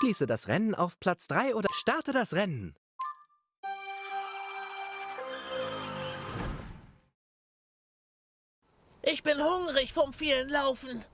Schließe das Rennen auf Platz 3 oder starte das Rennen. Ich bin hungrig vom vielen Laufen.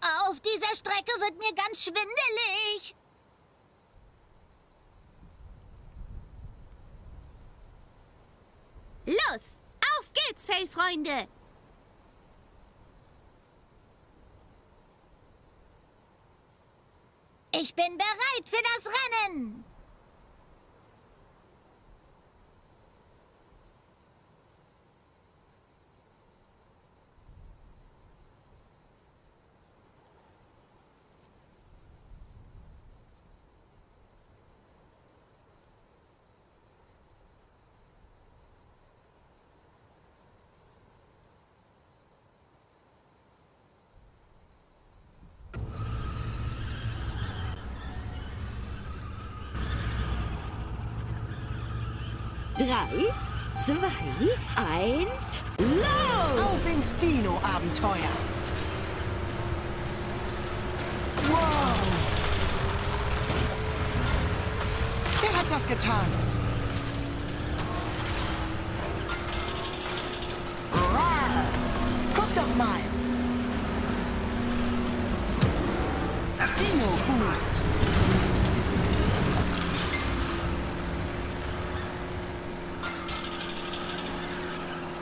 Auf dieser Strecke wird mir ganz schwindelig. Los, auf geht's, Fellfreunde! Ich bin bereit für das Rennen! Drei, zwei, eins, los! Auf ins Dino-Abenteuer! Wow! Wer hat das getan? Rar! Guck doch mal! Dino Boost!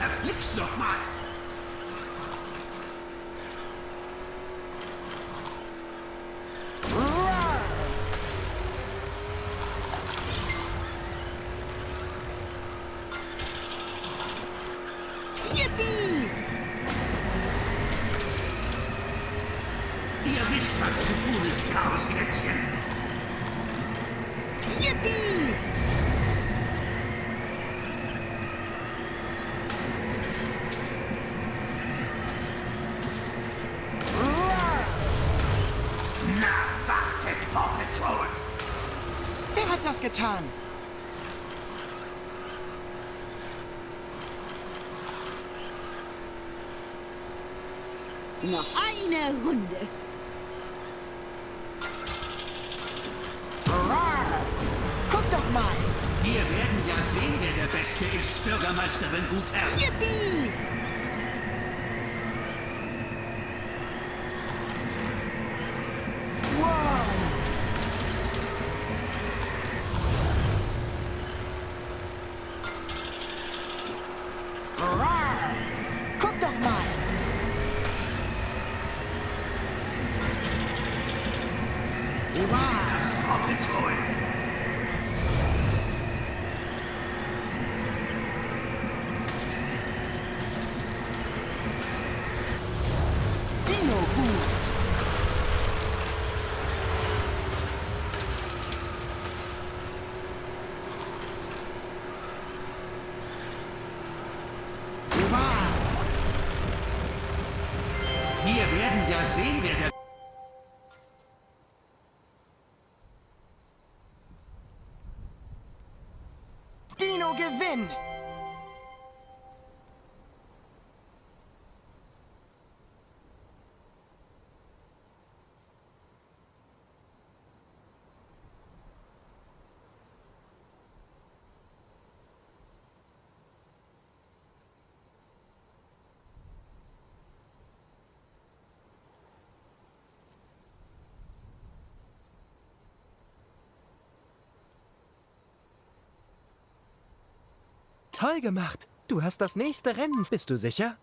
Verflixt noch mal. Ihr wisst, was zu tun ist, Chaoskätzchen. Yippie! Das getan? Noch eine Runde. Guck doch mal! Wir werden ja sehen, wer der Beste ist, Bürgermeisterin Gutherr. Yippie! Dino Boost! Wir werden ja sehen, wer der Dino Gewinn! Toll gemacht. Du hast das nächste Rennen, bist du sicher?